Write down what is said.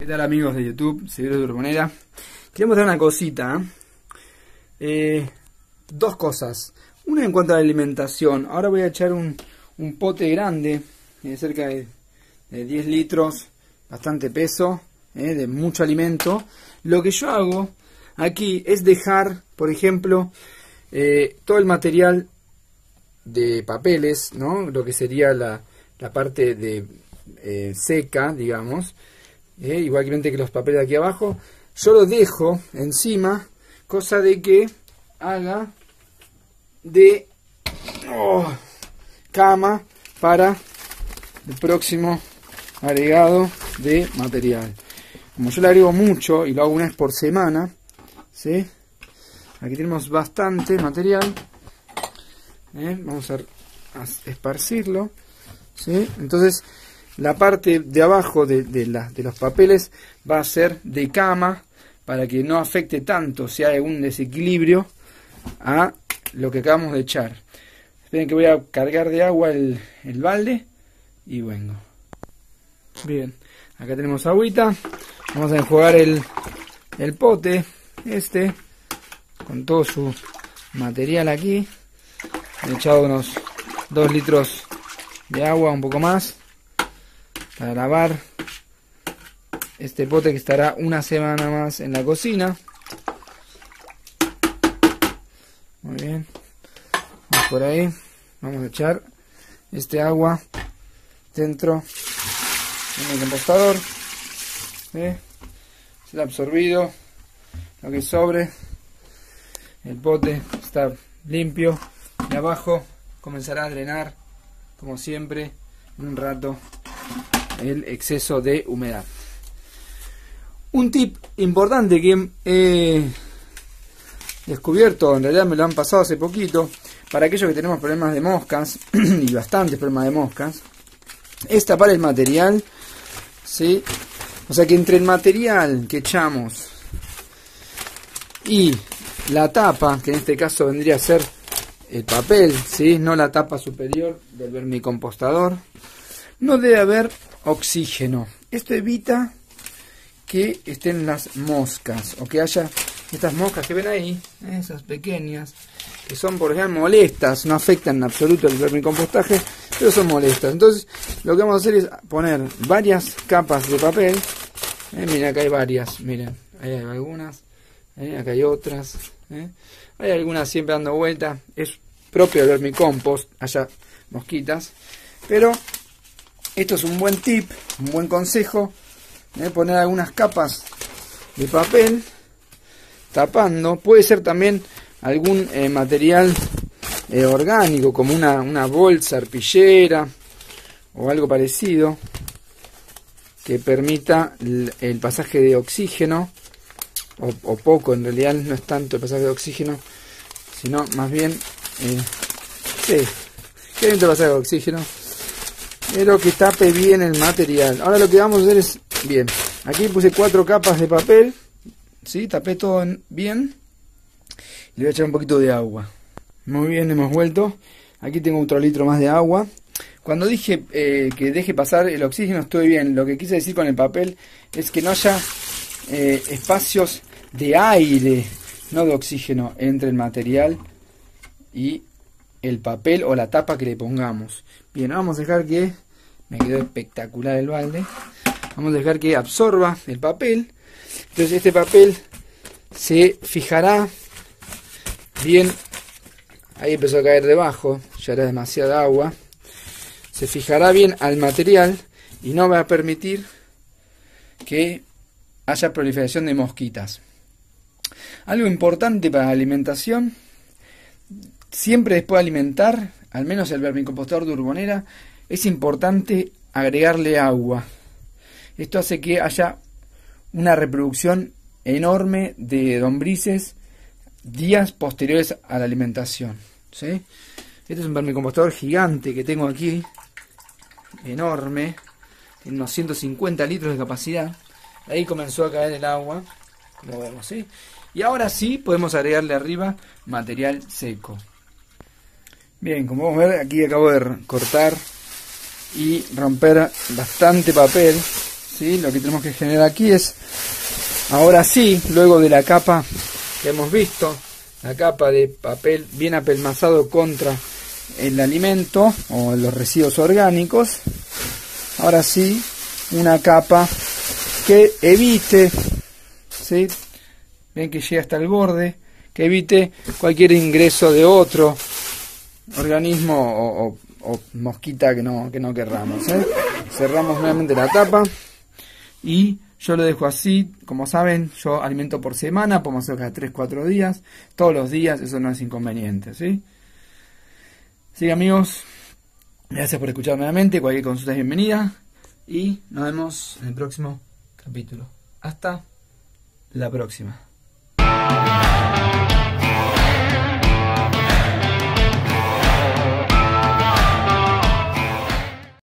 ¿Qué tal amigos de YouTube? Seguidores de Urbonera. Quería mostrar una cosita. ¿eh? Eh, dos cosas. Una en cuanto a la alimentación. Ahora voy a echar un, un pote grande, de cerca de, 10 litros, bastante peso, ¿eh? de mucho alimento. Lo que yo hago aquí es dejar, por ejemplo, todo el material de papeles, ¿no? Lo que sería la, la parte de seca, digamos ¿eh? igualmente que los papeles de aquí abajo, yo lo dejo encima, cosa de que haga de oh, cama para el próximo agregado de material. Como yo le agrego mucho y lo hago una vez por semana, ¿sí? aquí tenemos bastante material. ¿eh? Vamos a, esparcirlo. ¿sí? Entonces, la parte de abajo de, de, los papeles va a ser de cama para que no afecte tanto si hay algún desequilibrio a lo que acabamos de echar. Esperen que voy a cargar de agua el, el balde y vengo. Bien, acá tenemos agüita. Vamos a enjuagar el, el pote, este, con todo su material aquí. He echado unos 2 litros de agua, un poco más para lavar este pote que estará una semana más en la cocina. Muy bien. Vamos por ahí. Vamos a echar este agua dentro del compostador. Se ha absorbido lo que sobre. El pote está limpio. Y abajo comenzará a drenar, como siempre, en un rato el exceso de humedad. Un tip importante que he descubierto, en realidad me lo han pasado hace poquito, para aquellos que tenemos problemas de moscas, y bastantes problemas de moscas, es tapar el material, ¿sí? O sea que entre el material que echamos y la tapa, que en este caso vendría a ser el papel, ¿sí? No la tapa superior del vermicompostador, no debe haber oxígeno. Esto evita que estén las moscas o que haya estas moscas que ven ahí, esas pequeñas, que son por ejemplo molestas, no afectan en absoluto el vermicompostaje, pero son molestas. Entonces, lo que vamos a hacer es poner varias capas de papel. Eh, miren, acá hay varias, miren, ahí hay algunas, eh, acá hay otras. Eh. Hay algunas siempre dando vuelta, es propio del vermicompost, haya mosquitas, pero esto es un buen tip, un buen consejo. ¿eh? Poner algunas capas de papel tapando. Puede ser también algún eh, material eh, orgánico, como una, una bolsa arpillera o algo parecido, que permita el, pasaje de oxígeno, o, poco, en realidad no es tanto el pasaje de oxígeno, sino más bien, sí, que el pasaje de oxígeno pero que tape bien el material. Ahora lo que vamos a hacer es, bien, aquí puse cuatro capas de papel, ¿sí? Tapé todo bien. Le voy a echar un poquito de agua. Muy bien, hemos vuelto. Aquí tengo otro litro más de agua. Cuando dije eh, que deje pasar el oxígeno, estoy bien. Lo que quise decir con el papel es que no haya eh, espacios de aire, no de oxígeno, entre el material y el papel o la tapa que le pongamos. Bien, vamos a dejar que... Me quedó espectacular el balde. Vamos a dejar que absorba el papel. Entonces este papel se fijará bien. Ahí empezó a caer debajo. Ya era demasiada agua. Se fijará bien al material y no va a permitir que haya proliferación de mosquitas. Algo importante para la alimentación Siempre después de alimentar, al menos el vermicompostador de Urbonera, es importante agregarle agua. Esto hace que haya una reproducción enorme de lombrices días posteriores a la alimentación. ¿sí? Este es un vermicompostador gigante que tengo aquí, enorme, tiene unos 150 litros de capacidad. Ahí comenzó a caer el agua, como vemos, ¿sí? Y ahora sí podemos agregarle arriba material seco. Bien, como vamos a ver, aquí acabo de cortar y romper bastante papel, ¿sí? Lo que tenemos que generar aquí es, ahora sí, luego de la capa que hemos visto, la capa de papel bien apelmazado contra el alimento o los residuos orgánicos, ahora sí, una capa que evite, ¿sí? ven que llega hasta el borde, que evite cualquier ingreso de otro organismo o, mosquita que no, que no querramos. ¿eh? Cerramos nuevamente la tapa y yo lo dejo así. Como saben, yo alimento por semana, podemos hacer cada 3-4 días, todos los días, eso no es inconveniente. ¿sí? Así amigos, gracias por escuchar nuevamente. Cualquier consulta es bienvenida y nos vemos en el próximo capítulo. Hasta la próxima.